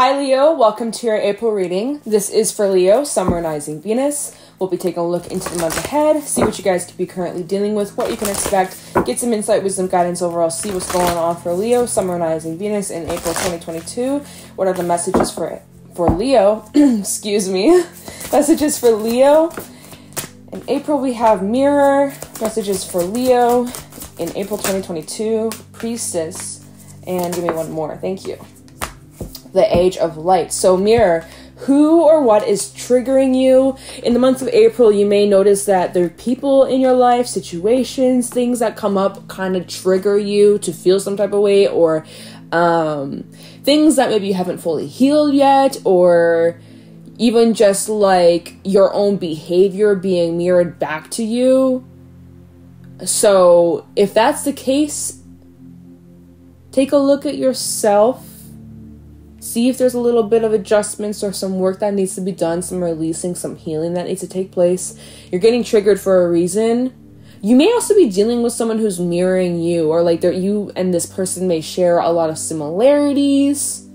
Hi, Leo. Welcome to your April reading. This is for Leo, Sun, Moon, Rising Venus. We'll be taking a look into the month ahead, see what you guys could be currently dealing with, what you can expect, get some insight, wisdom, guidance overall, see what's going on for Leo, Sun, Moon, Rising Venus in April 2022. What are the messages for for Leo? Excuse me. messages for Leo. In April, we have Mirror. Messages for Leo in April 2022. Priestess. And give me one more. Thank you the age of light. So, mirror, who or what is triggering you? In the month of April, you may notice that there are people in your life, situations, things that come up kind of trigger you to feel some type of way, or um, things that maybe you haven't fully healed yet, or even just like your own behavior being mirrored back to you. So, if that's the case, take a look at yourself see if there's a little bit of adjustments or some work that needs to be done, some releasing, some healing that needs to take place. You're getting triggered for a reason. You may also be dealing with someone who's mirroring you, or like you and this person may share a lot of similarities.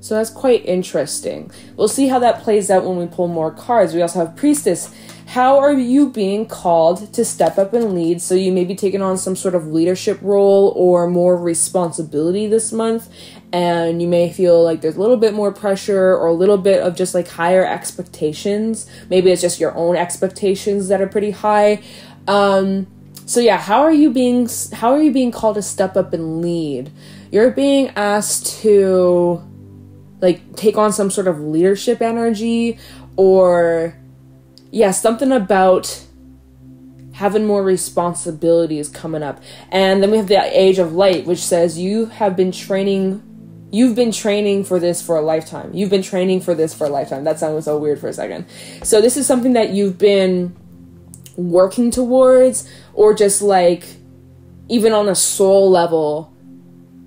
So that's quite interesting. We'll see how that plays out when we pull more cards. We also have Priestess. How are you being called to step up and lead? So you may be taking on some sort of leadership role or more responsibility this month and you may feel like there's a little bit more pressure or a little bit of just like higher expectations. Maybe it's just your own expectations that are pretty high. Um, so yeah, how are you being how are you being called to step up and lead? You're being asked to like take on some sort of leadership energy or yeah, something about having more responsibilities coming up. And then we have the age of light, which says you have been training You've been training for this for a lifetime. You've been training for this for a lifetime. That sounded so weird for a second. So this is something that you've been working towards or just like even on a soul level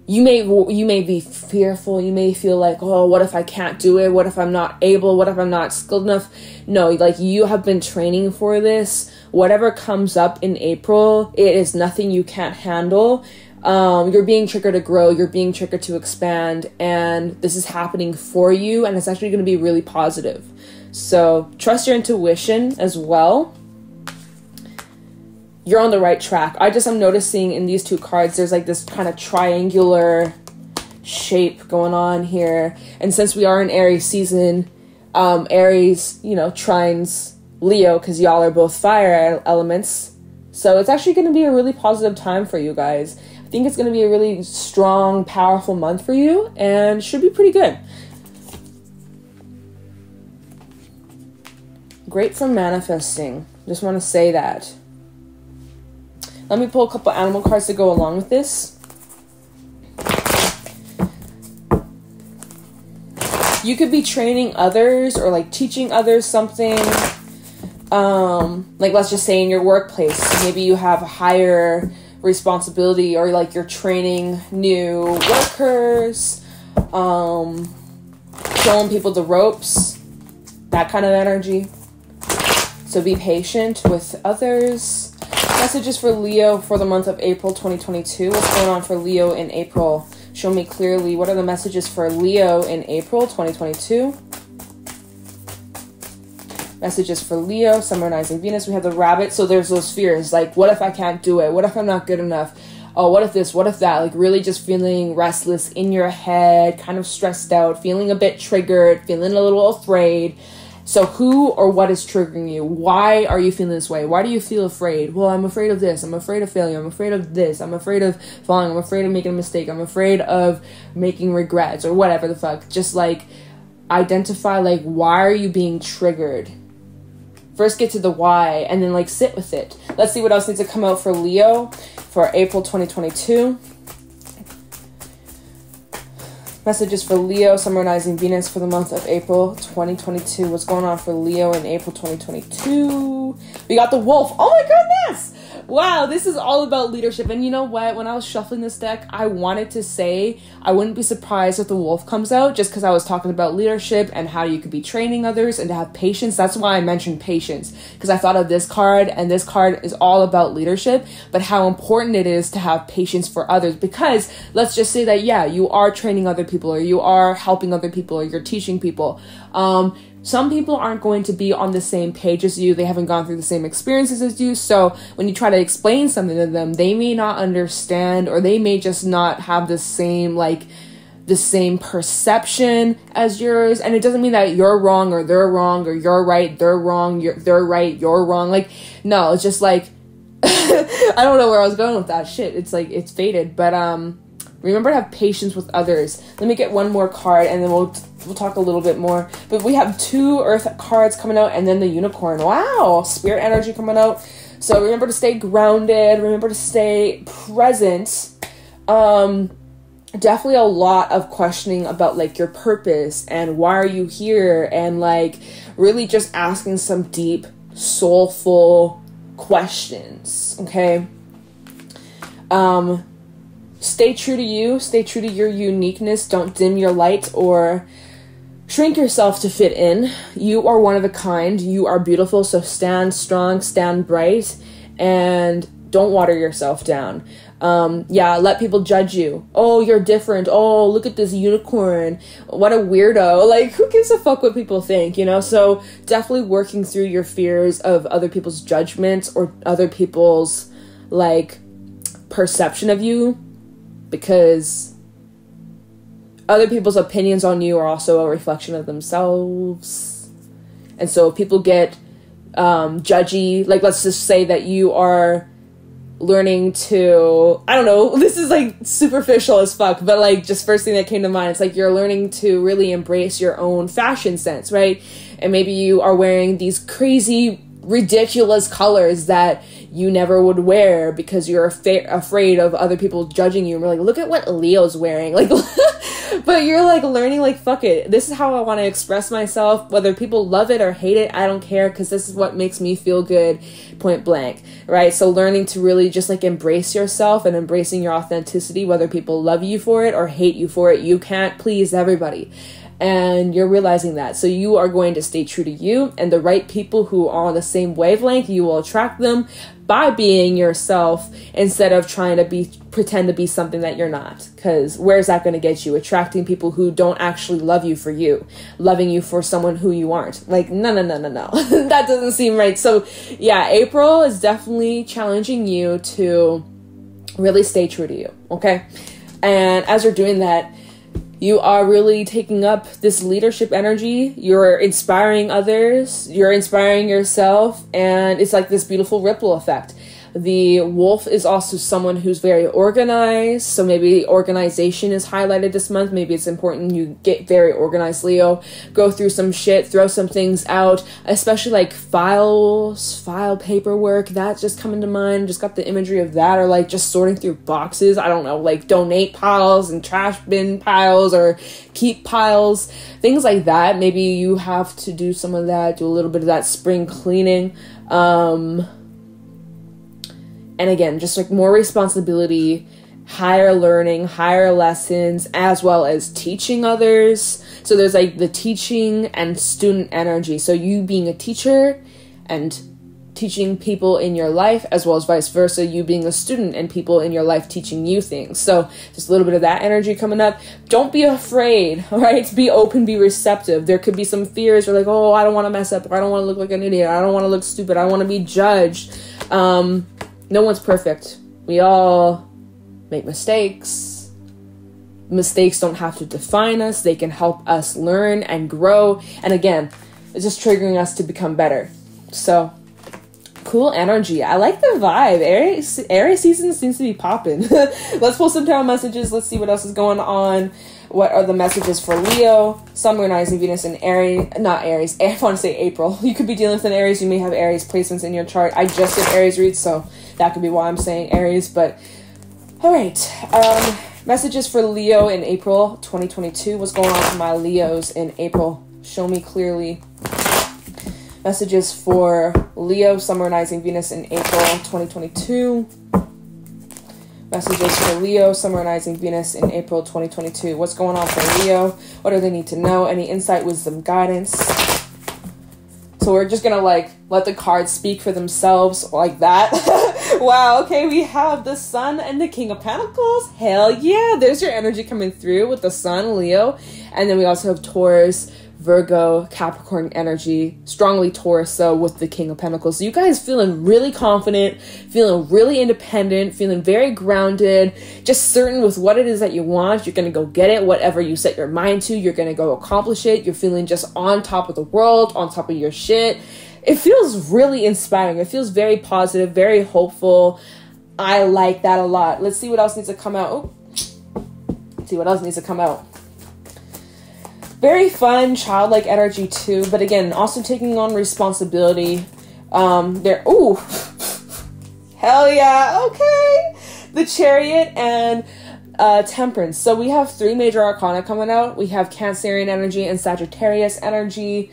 you may you may be fearful you may feel like oh what if i can't do it what if i'm not able what if i'm not skilled enough no like you have been training for this whatever comes up in april it is nothing you can't handle um, you're being triggered to grow, you're being triggered to expand, and this is happening for you, and it's actually going to be really positive. So trust your intuition as well. You're on the right track. I just am noticing in these two cards, there's like this kind of triangular shape going on here, and since we are in Aries season, um, Aries, you know, trines Leo because y'all are both fire elements. So it's actually going to be a really positive time for you guys think it's going to be a really strong, powerful month for you and should be pretty good. Great for manifesting. Just want to say that. Let me pull a couple animal cards to go along with this. You could be training others or like teaching others something. Um, like let's just say in your workplace, maybe you have a higher responsibility or like you're training new workers, um, showing people the ropes, that kind of energy. So be patient with others. Messages for Leo for the month of April 2022. What's going on for Leo in April? Show me clearly what are the messages for Leo in April 2022 messages for Leo, Sun, Moon, Rising Venus. We have the rabbit. So there's those fears like, what if I can't do it? What if I'm not good enough? Oh, what if this? What if that? Like, really just feeling restless in your head, kind of stressed out, feeling a bit triggered, feeling a little afraid. So, who or what is triggering you? Why are you feeling this way? Why do you feel afraid? Well, I'm afraid of this. I'm afraid of failure. I'm afraid of this. I'm afraid of falling. I'm afraid of making a mistake. I'm afraid of making regrets or whatever the fuck. Just like identify, like, why are you being triggered? First, get to the why and then like sit with it. Let's see what else needs to come out for Leo for April 2022. Messages for Leo, Sun, Moon, Rising Venus for the month of April 2022. What's going on for Leo in April 2022? We got the wolf. Oh my goodness! Wow, this is all about leadership. And you know what? When I was shuffling this deck, I wanted to say I wouldn't be surprised if the wolf comes out just because I was talking about leadership and how you could be training others and to have patience. That's why I mentioned patience because I thought of this card, and this card is all about leadership, but how important it is to have patience for others. Because let's just say that, yeah, you are training other people, or you are helping other people, or you're teaching people. Um, some people aren't going to be on the same page as you. They haven't gone through the same experiences as you. So when you try to explain something to them, they may not understand or they may just not have the same, like, the same perception as yours. And it doesn't mean that you're wrong or they're wrong or you're right, they're wrong, you're, they're right, you're wrong. Like, no, it's just like, I don't know where I was going with that shit. It's like, it's faded. But, um, remember to have patience with others. Let me get one more card and then we'll we'll talk a little bit more. But we have two Earth cards coming out, and then the Unicorn. Wow, Spirit energy coming out. So remember to stay grounded. Remember to stay present. Um, definitely a lot of questioning about like your purpose and why are you here, and like really just asking some deep, soulful questions. Okay. Um, stay true to you. Stay true to your uniqueness. Don't dim your light or Shrink yourself to fit in. You are one of a kind. You are beautiful, so stand strong, stand bright, and don't water yourself down. Um, yeah, let people judge you. Oh, you're different. Oh, look at this unicorn. What a weirdo. Like, who gives a fuck what people think, you know? So, definitely working through your fears of other people's judgments or other people's, like, perception of you because other people's opinions on you are also a reflection of themselves. And so if people get um, judgy, like let's just say that you are learning to I don't know, this is like superficial as fuck, but like just first thing that came to mind, it's like you're learning to really embrace your own fashion sense, right? And maybe you are wearing these crazy ridiculous colors that you never would wear because you're af- afraid of other people judging you. And we're like look at what leo's wearing. Like but you're like learning like fuck it. This is how i want to express myself whether people love it or hate it i don't care because this is what makes me feel good point blank right? So learning to really just like embrace yourself and embracing your authenticity whether people love you for it or hate you for it you can't please everybody and you're realizing that. So you are going to stay true to you and the right people who are on the same wavelength, you will attract them by being yourself instead of trying to be pretend to be something that you're not. Cuz where's that going to get you? Attracting people who don't actually love you for you loving you for someone who you aren't. Like no no no no no. That doesn't seem right. So yeah april is definitely challenging you to really stay true to you okay? And as you're doing that you are really taking up this leadership energy. You're inspiring others, you're inspiring yourself, and it's like this beautiful ripple effect. The wolf is also someone who's very organized. So maybe organization is highlighted this month. Maybe it's important you get very organized, Leo. Go through some shit, throw some things out, especially like files, file paperwork. That's just coming to mind. Just got the imagery of that, or like just sorting through boxes. I don't know, like donate piles and trash bin piles or keep piles, things like that. Maybe you have to do some of that, do a little bit of that spring cleaning. Um, and again, just like more responsibility, higher learning, higher lessons, as well as teaching others. So there's like the teaching and student energy. So you being a teacher and teaching people in your life, as well as vice versa, you being a student and people in your life teaching you things. So just a little bit of that energy coming up. Don't be afraid, right? Be open, be receptive. There could be some fears or like, oh, I don't want to mess up, or I don't want to look like an idiot, I don't want to look stupid, I want to be judged. Um, no one's perfect. We all make mistakes. Mistakes don't have to define us, they can help us learn and grow. And again, it's just triggering us to become better. So, cool energy. I like the vibe. Aries, Aries season seems to be popping. Let's pull some tarot messages. Let's see what else is going on. What are the messages for Leo, Sun, Moon, Rising, Venus, and Aries? Not Aries. I want to say April. You could be dealing with an Aries. You may have Aries placements in your chart. I just did Aries reads, so that could be why I'm saying Aries. But all right, um, messages for Leo in April 2022. What's going on for my Leos in April? Show me clearly. Messages for Leo, Sun, Moon, Rising Venus in April 2022. Messages for Leo, Sun, Moon, Rising Venus in April 2022. What's going on for Leo? What do they need to know? Any insight, wisdom, guidance? So we're just gonna like let the cards speak for themselves like that. wow, okay, we have the Sun and the King of Pentacles. Hell yeah, there's your energy coming through with the Sun, Leo. And then we also have Taurus, Virgo, Capricorn energy, strongly Taurus, so with the King of Pentacles. So you guys feeling really confident, feeling really independent, feeling very grounded, just certain with what it is that you want. You're gonna go get it, whatever you set your mind to, you're gonna go accomplish it. You're feeling just on top of the world, on top of your shit. It feels really inspiring. It feels very positive, very hopeful. I like that a lot. Let's see what else needs to come out. Oh. Let's see what else needs to come out very fun, childlike energy too. But again, also taking on responsibility. Um, there. Ooh, hell yeah. Okay, the Chariot and uh, Temperance. So we have three major arcana coming out. We have Cancerian energy and Sagittarius energy.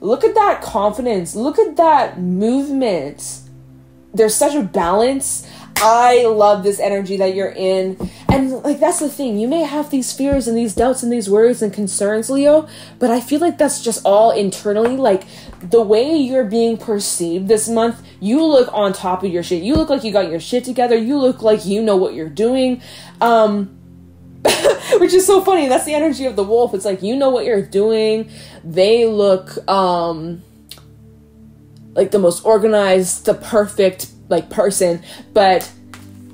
Look at that confidence. Look at that movement. There's such a balance. I love this energy that you're in. And like that's the thing. You may have these fears and these doubts and these worries and concerns, Leo, but I feel like that's just all internally like the way you're being perceived this month. You look on top of your shit. You look like you got your shit together. You look like you know what you're doing. Um which is so funny. That's the energy of the wolf. It's like you know what you're doing. They look um like the most organized, the perfect like person, but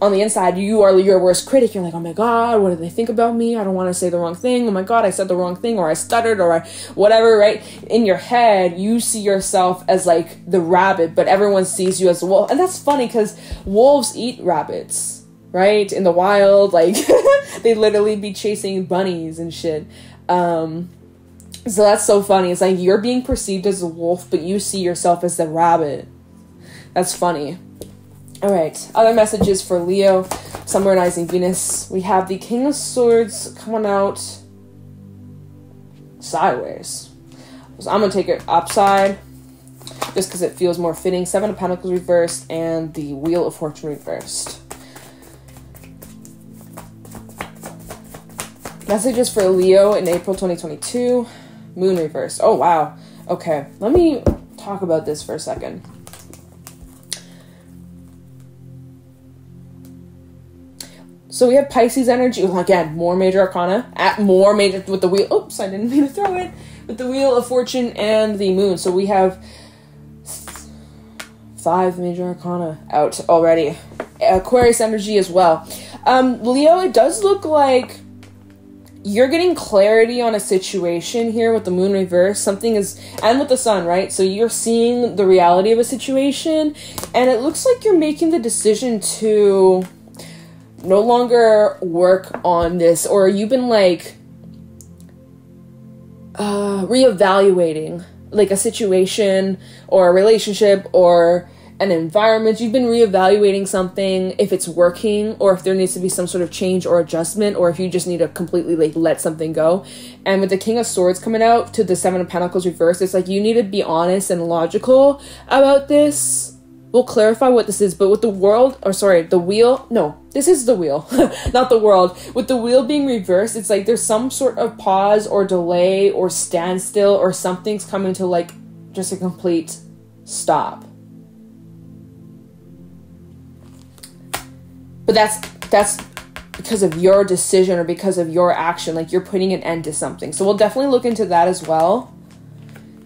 on the inside you are your worst critic. You're like, oh my god, what do they think about me? I don't want to say the wrong thing. Oh my god, I said the wrong thing, or I stuttered, or I whatever. Right in your head, you see yourself as like the rabbit, but everyone sees you as the wolf, and that's funny because wolves eat rabbits. Right in the wild, like they literally be chasing bunnies and shit. Um, so that's so funny. It's like you're being perceived as a wolf, but you see yourself as the rabbit. That's funny. All right, other messages for Leo, Sun, Moon, Rising Venus. We have the King of Swords coming out sideways. So I'm gonna take it upside just because it feels more fitting. Seven of Pentacles reversed and the Wheel of Fortune reversed. Messages for Leo in April 2022. Moon reversed. Oh, wow. Okay, let me talk about this for a second. So we have Pisces energy. Well, again, more major arcana. At more major with the wheel. Oops, I didn't mean to throw it. With the wheel of fortune and the moon. So we have five major arcana out already. Aquarius energy as well. Um, Leo, it does look like you're getting clarity on a situation here with the moon reverse. Something is, and with the sun, right? So you're seeing the reality of a situation, and it looks like you're making the decision to no longer work on this, or you've been like uh, reevaluating like a situation or a relationship or an environment, you've been reevaluating something if it's working or if there needs to be some sort of change or adjustment or if you just need to completely like let something go. And with the King of Swords coming out to the Seven of Pentacles reversed, it's like you need to be honest and logical about this we'll clarify what this is, but with the world, or sorry, the wheel, no, this is the wheel, not the world. With the wheel being reversed, it's like there's some sort of pause or delay or standstill or something's coming to like just a complete stop. But that's that's because of your decision or because of your action, like you're putting an end to something. So we'll definitely look into that as well.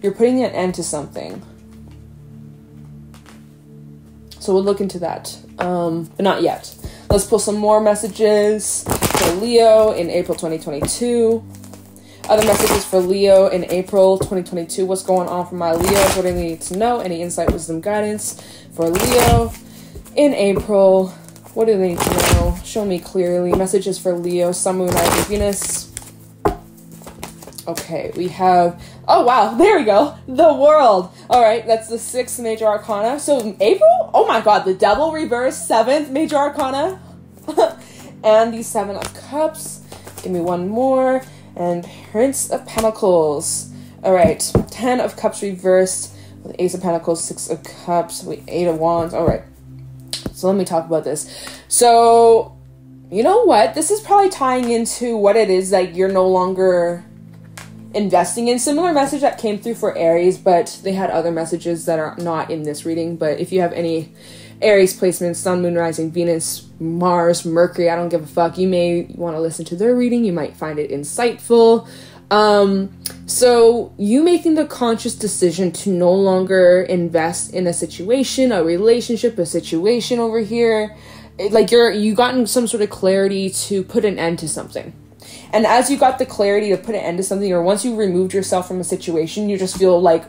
You're putting an end to something. So we'll look into that, um, but not yet. Let's pull some more messages for Leo in April 2022. Other messages for Leo in April 2022. What's going on for my leo What do they need to know? Any insight, wisdom, guidance for Leo in April? What do they know? Show me clearly. Messages for Leo, Sun, Moon, Rising, Venus. Okay, we have. Oh wow, there we go. The world. All right, that's the sixth major arcana. So April. Oh my God, the Devil reverse seventh major arcana, and the Seven of Cups. Give me one more, and Prince of Pentacles. All right, Ten of Cups reversed. with Ace of Pentacles, Six of Cups, with Eight of Wands. All right. So let me talk about this. So, you know what? This is probably tying into what it is that you're no longer investing in. Similar message that came through for Aries, but they had other messages that are not in this reading. But if you have any Aries placements, Sun, Moon, Rising, Venus, Mars, Mercury, I don't give a fuck. You may want to listen to their reading. You might find it insightful. Um, so you making the conscious decision to no longer invest in a situation, a relationship, a situation over here, like you're you gotten some sort of clarity to put an end to something. And as you got the clarity to put an end to something, or once you removed yourself from a situation, you just feel like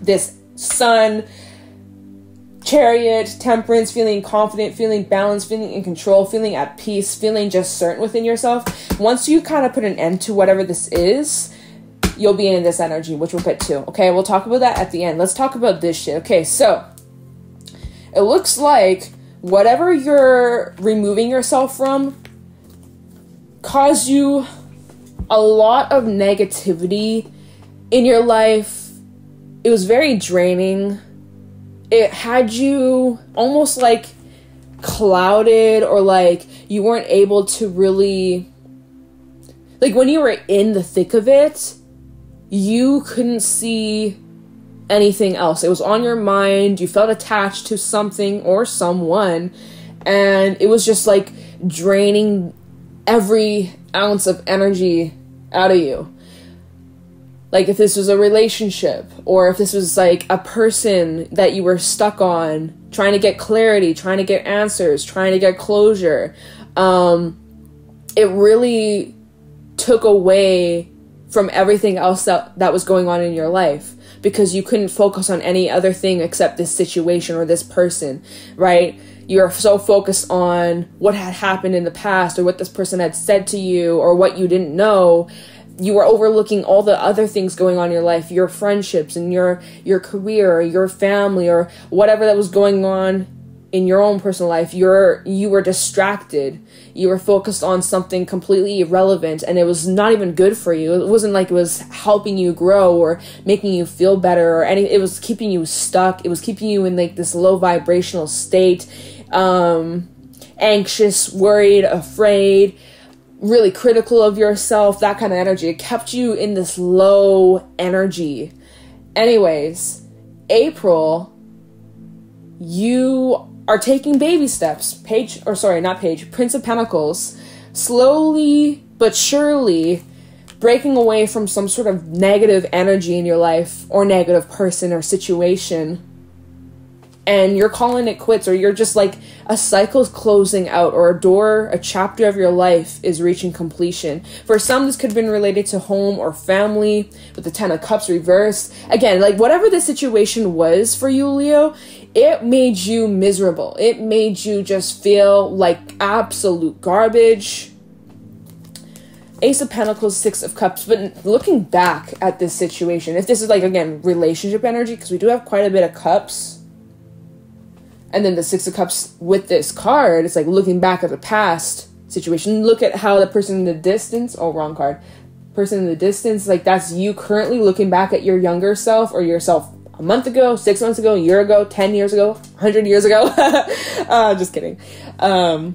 this sun, chariot, temperance, feeling confident, feeling balanced, feeling in control, feeling at peace, feeling just certain within yourself. Once you kind of put an end to whatever this is, you'll be in this energy, which we'll get to. Okay, we'll talk about that at the end. Let's talk about this shit. Okay, so it looks like whatever you're removing yourself from caused you a lot of negativity in your life. It was very draining it had you almost like clouded or like you weren't able to really like when you were in the thick of it you couldn't see anything else. It was on your mind. You felt attached to something or someone and it was just like draining every ounce of energy out of you like if this was a relationship or if this was like a person that you were stuck on trying to get clarity trying to get answers trying to get closure um it really took away from everything else that that was going on in your life because you couldn't focus on any other thing except this situation or this person right? You're so focused on what had happened in the past or what this person had said to you or what you didn't know you were overlooking all the other things going on in your life your friendships and your your career or your family or whatever that was going on in your own personal life you're you were distracted. You were focused on something completely irrelevant and it was not even good for you. It wasn't like it was helping you grow or making you feel better or any it was keeping you stuck. It was keeping you in like this low vibrational state. Um anxious worried afraid really critical of yourself, that kind of energy. It kept you in this low energy. Anyways, April, you are taking baby steps. Page, or sorry, not Page, Prince of Pentacles, slowly but surely breaking away from some sort of negative energy in your life or negative person or situation and you're calling it quits or you're just like a cycle's closing out or a door a chapter of your life is reaching completion. For some this could have been related to home or family with the ten of cups reversed. Again like whatever the situation was for you leo it made you miserable. It made you just feel like absolute garbage. Ace of Pentacles, Six of Cups. But looking back at this situation, if this is like again relationship energy, because we do have quite a bit of cups and then the Six of Cups with this card, it's like looking back at the past situation. Look at how the person in the distance, oh, wrong card. Person in the distance, like that's you currently looking back at your younger self or yourself a month ago, six months ago, a year ago, 10 years ago, 100 years ago. uh, just kidding. Um,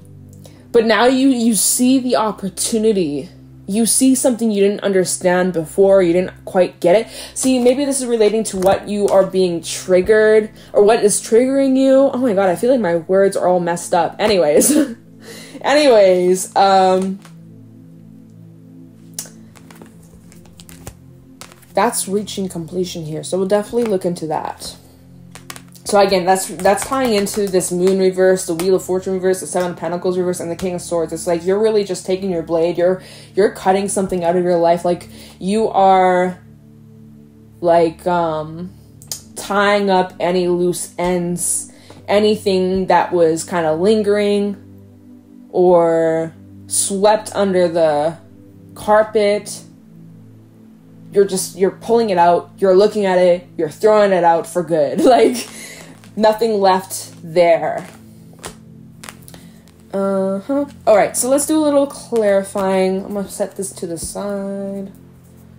but now you, you see the opportunity you see something you didn't understand before, you didn't quite get it. See, maybe this is relating to what you are being triggered or what is triggering you. Oh my god, I feel like my words are all messed up. Anyways. Anyways, um that's reaching completion here. So we'll definitely look into that so again, that's that's tying into this moon reverse, the wheel of fortune reverse, the seven of pentacles reverse, and the king of swords. It's like you're really just taking your blade, you're you're cutting something out of your life. Like you are like um tying up any loose ends, anything that was kind of lingering or swept under the carpet. You're just you're pulling it out. You're looking at it. You're throwing it out for good. Like nothing left there. Uh huh. Alright, so let's do a little clarifying. I'm gonna set this to the side.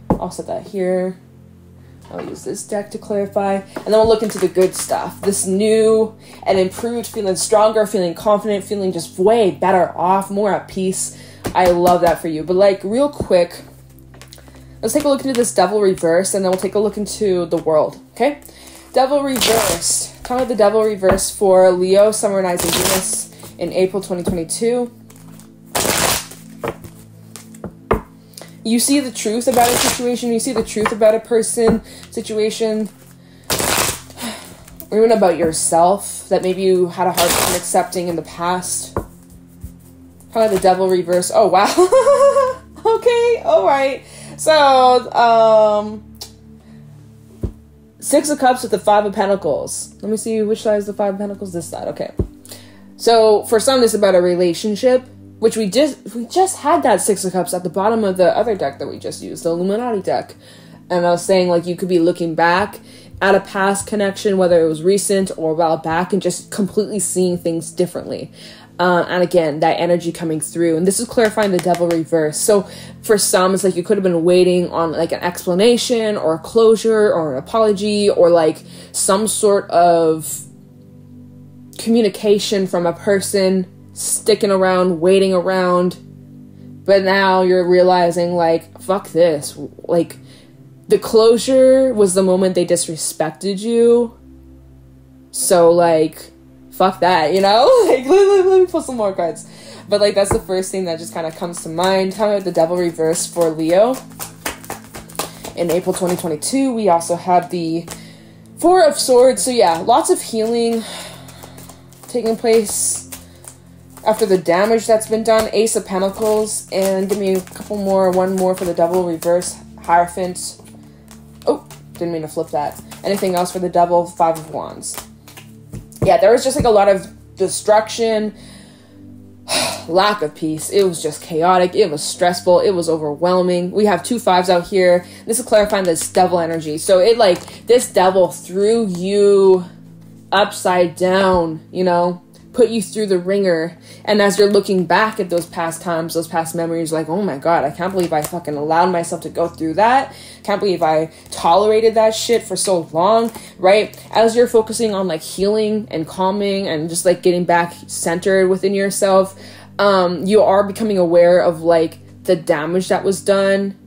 I'll set that here. I'll use this deck to clarify. And then we'll look into the good stuff. This new and improved, feeling stronger, feeling confident, feeling just way better off, more at peace. I love that for you. But, like, real quick, let's take a look into this devil reverse and then we'll take a look into the world, okay? Devil reversed. Out the devil reverse for Leo, Sun, Moon, Rising Venus in April 2022. you see the truth about a situation, you see the truth about a person, situation, or even about yourself that maybe you had a hard time accepting in the past. Probably the devil reverse. Oh wow. okay, alright. So, um Six of Cups with the Five of Pentacles. Let me see which side is the Five of Pentacles. This side, okay. So for some, this is about a relationship which we just we just had that six of cups at the bottom of the other deck that we just used the illuminati deck and i was saying like you could be looking back at a past connection whether it was recent or a while back and just completely seeing things differently uh, and again that energy coming through and this is clarifying the devil reverse so for some it's like you could have been waiting on like an explanation or a closure or an apology or like some sort of communication from a person sticking around, waiting around. But now you're realizing, like, fuck this. Like, the closure was the moment they disrespected you. So, like, fuck that, you know? like, let, let, let me pull some more cards. But, like, that's the first thing that just kind of comes to mind. Talking about the devil reverse for Leo. In April 2022, we also have the Four of Swords. So, yeah, lots of healing taking place after the damage that's been done, Ace of Pentacles, and give me a couple more, one more for the devil reverse Hierophant. Oh, didn't mean to flip that. Anything else for the devil Five of Wands? Yeah, there was just like a lot of destruction, lack of peace. It was just chaotic. It was stressful. It was overwhelming. We have two fives out here. This is clarifying this devil energy. So it like this devil threw you upside down, you know, put you through the ringer. And as you're looking back at those past times, those past memories, like, oh my god, I can't believe I fucking allowed myself to go through that. Can't believe I tolerated that shit for so long, right? As you're focusing on like healing and calming and just like getting back centered within yourself, um, you are becoming aware of like the damage that was done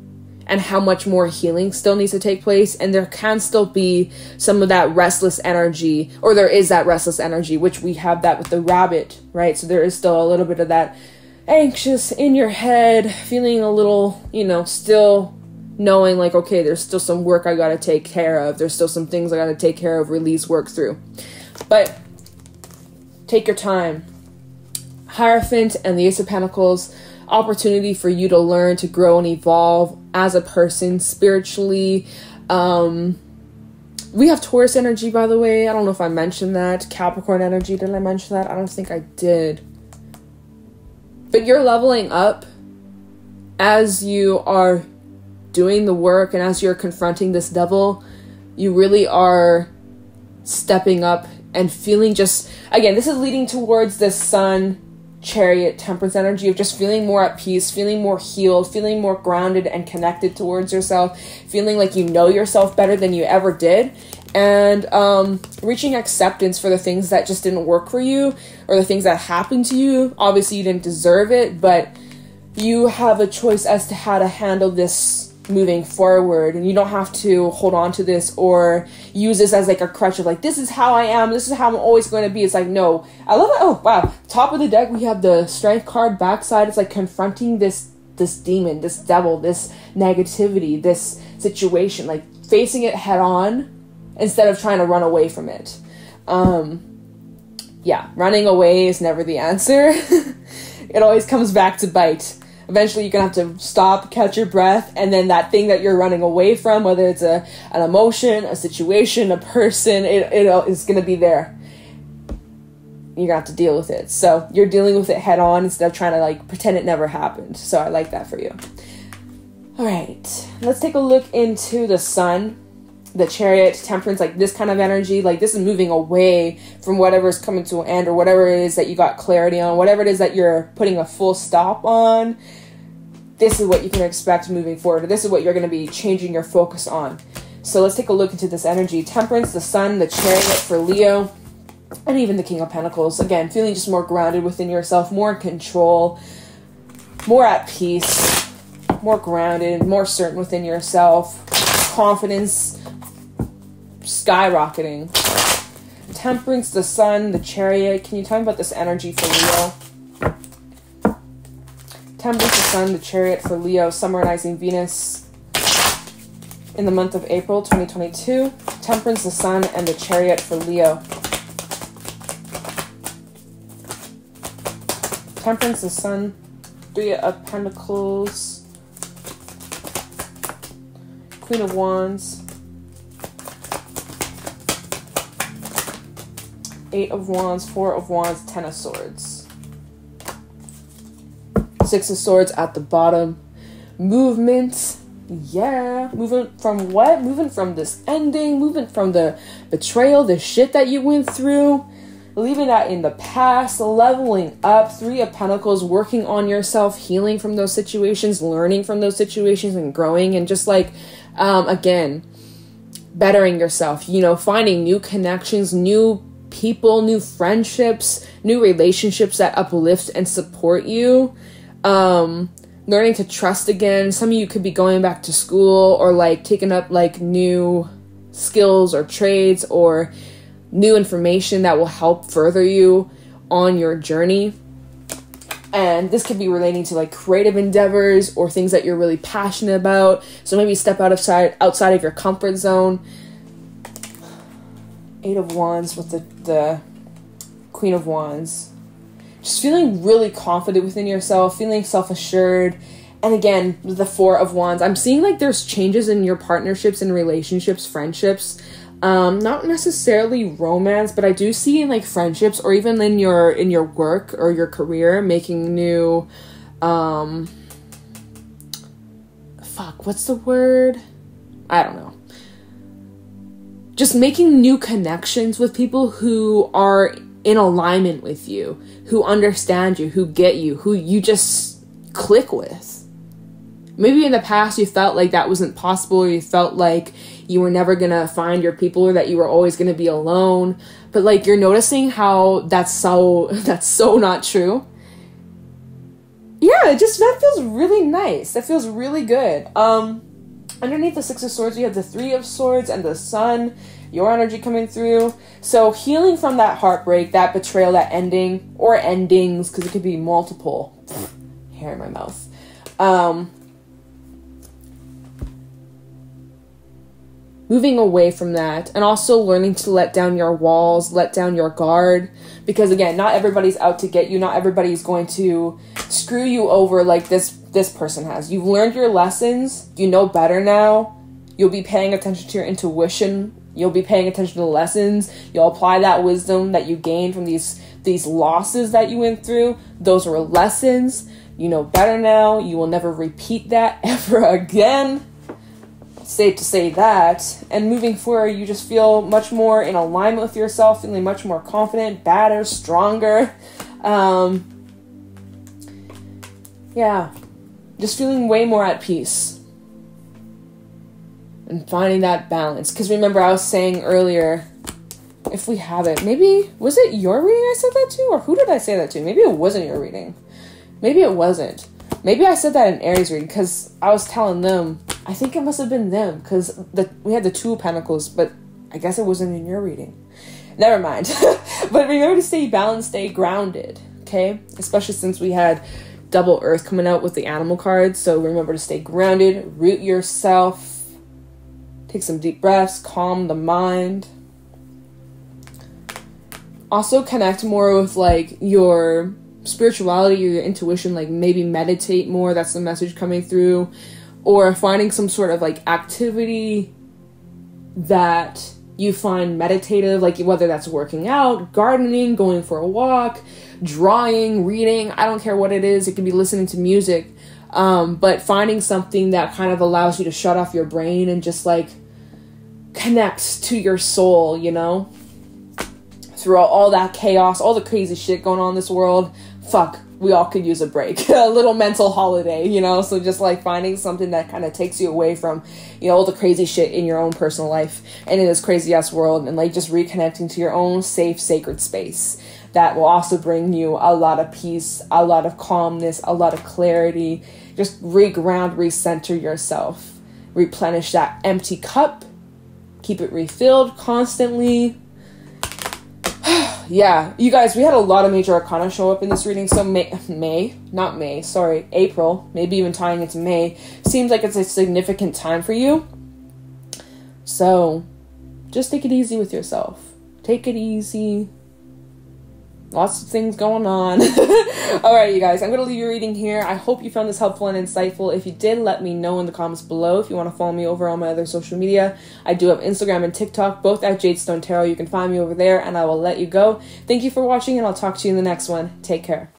and how much more healing still needs to take place and there can still be some of that restless energy or there is that restless energy which we have that with the rabbit right? So there is still a little bit of that anxious in your head feeling a little you know still knowing like okay there's still some work i got to take care of. There's still some things i got to take care of release work through. But take your time. Hierophant and the ace of pentacles opportunity for you to learn to grow and evolve as a person spiritually. Um, we have Taurus energy, by the way. I don't know if I mentioned that. Capricorn energy, did I mention that? I don't think I did. But you're leveling up as you are doing the work and as you're confronting this devil. You really are stepping up and feeling just, again, this is leading towards the sun chariot temperance energy of just feeling more at peace, feeling more healed, feeling more grounded and connected towards yourself, feeling like you know yourself better than you ever did, and um, reaching acceptance for the things that just didn't work for you or the things that happened to you. Obviously, you didn't deserve it, but you have a choice as to how to handle this moving forward and you don't have to hold on to this or use this as like a crutch of like this is how I am this is how I'm always going to be. It's like no. I love it oh wow top of the deck we have the strength card backside it's like confronting this this demon this devil this negativity this situation like facing it head on instead of trying to run away from it. Um yeah running away is never the answer. It always comes back to bite eventually you're gonna have to stop, catch your breath, and then that thing that you're running away from, whether it's a an emotion, a situation, a person, it, it is gonna be there. You're gonna have to deal with it. So you're dealing with it head on instead of trying to like pretend it never happened. So I like that for you. All right, let's take a look into the sun the chariot temperance like this kind of energy like this is moving away from whatever's coming to an end or whatever it is that you got clarity on whatever it is that you're putting a full stop on this is what you can expect moving forward this is what you're going to be changing your focus on So let's take a look into this energy. Temperance, the sun, the chariot for Leo, and even the King of Pentacles. Again, feeling just more grounded within yourself, more in control, more at peace, more grounded, more certain within yourself, confidence skyrocketing. Temperance, the sun, the chariot. Can you tell me about this energy for Leo? Temperance, the sun, the chariot for Leo, Sun, Moon, Rising Venus in the month of April 2022. Temperance, the sun, and the chariot for Leo. Temperance, the sun, three of pentacles, queen of wands, eight of wands, four of wands, ten of swords. Six of swords at the bottom. Movement. Yeah. Moving from what? Moving from this ending, moving from the betrayal, the shit that you went through. Leaving that in the past, leveling up, three of pentacles, working on yourself, healing from those situations, learning from those situations, and growing, and just like, um, again, bettering yourself, you know, finding new connections, new people, new friendships, new relationships that uplift and support you. Um, learning to trust again. Some of you could be going back to school or like taking up like new skills or trades or new information that will help further you on your journey. And this could be relating to like creative endeavors or things that you're really passionate about. So maybe step out of outside of your comfort zone Eight of Wands with the, the Queen of Wands. Just feeling really confident within yourself, feeling self assured. And again, the Four of Wands. I'm seeing like there's changes in your partnerships and relationships, friendships. Um, not necessarily romance, but I do see in like friendships or even in your in your work or your career making new um fuck, what's the word? I don't know just making new connections with people who are in alignment with you, who understand you, who get you, who you just click with. Maybe in the past you felt like that wasn't possible, or you felt like you were never gonna find your people, or that you were always gonna be alone. But like you're noticing how that's so that's so not true. Yeah, it just that feels really nice. That feels really good. Um Underneath the Six of Swords, you have the Three of Swords and the Sun, your energy coming through. So, healing from that heartbreak, that betrayal, that ending, or endings, because it could be multiple. Hair in my mouth. Um, moving away from that, and also learning to let down your walls, let down your guard. Because, again, not everybody's out to get you, not everybody's going to screw you over like this this person has. You've learned your lessons, you know better now. You'll be paying attention to your intuition. You'll be paying attention to the lessons. You'll apply that wisdom that you gained from these these losses that you went through. Those were lessons. You know better now. You will never repeat that ever again. Safe to say that. And moving forward, you just feel much more in alignment with yourself, feeling much more confident, better, stronger. Um, yeah, just feeling way more at peace and finding that balance. Because remember, I was saying earlier, if we have it, maybe was it your reading I said that to, or who did I say that to? Maybe it wasn't your reading. Maybe it wasn't. Maybe I said that in Aries reading because I was telling them. I think it must have been them because the we had the two Pentacles, but I guess it wasn't in your reading. Never mind. but remember to stay balanced, stay grounded. Okay, especially since we had double earth coming out with the animal cards. So remember to stay grounded, root yourself, take some deep breaths, calm the mind. Also connect more with like your spirituality or your intuition, like maybe meditate more. That's the message coming through. Or finding some sort of like activity that you find meditative, like whether that's working out, gardening, going for a walk, drawing, reading, I don't care what it is. It can be listening to music. Um, but finding something that kind of allows you to shut off your brain and just like connect to your soul, you know? Throughout all that chaos, all the crazy shit going on in this world, fuck, we all could use a break, a little mental holiday, you know? So just like finding something that kind of takes you away from, you know, all the crazy shit in your own personal life and in this crazy ass world and like just reconnecting to your own safe, sacred space that will also bring you a lot of peace, a lot of calmness, a lot of clarity. Just reground, recenter yourself, replenish that empty cup, keep it refilled constantly yeah, you guys, we had a lot of major arcana show up in this reading. So May, May, not May, sorry, April, maybe even tying into May, seems like it's a significant time for you. So, just take it easy with yourself. Take it easy lots of things going on. All right, you guys, I'm going to leave your reading here. I hope you found this helpful and insightful. If you did, let me know in the comments below. If you want to follow me over on my other social media, I do have Instagram and TikTok, both at Jadestone Tarot. You can find me over there, and I will let you go. Thank you for watching, and I'll talk to you in the next one. Take care.